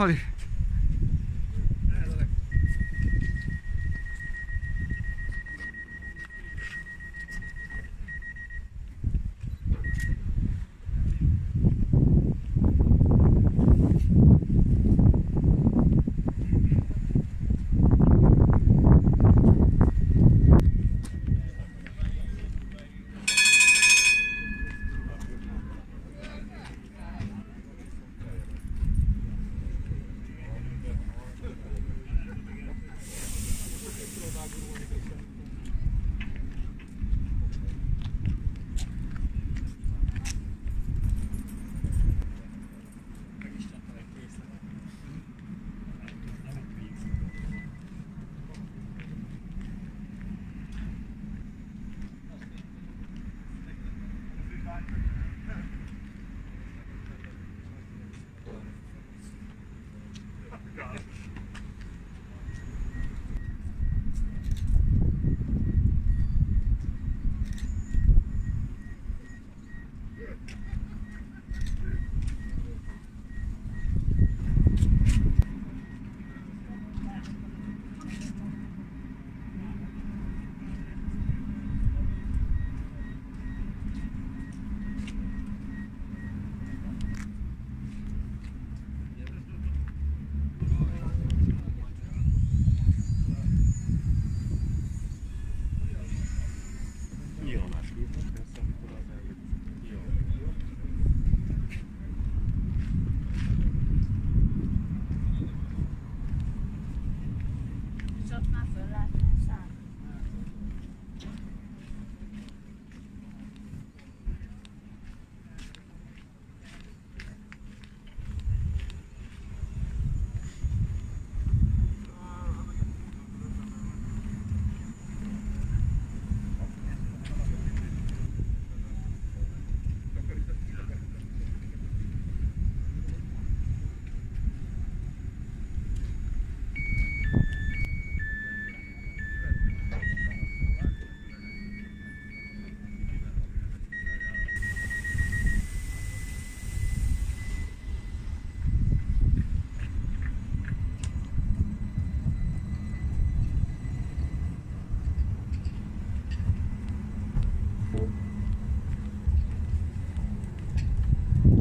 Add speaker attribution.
Speaker 1: Hadi.
Speaker 2: Nyilvánás írnak,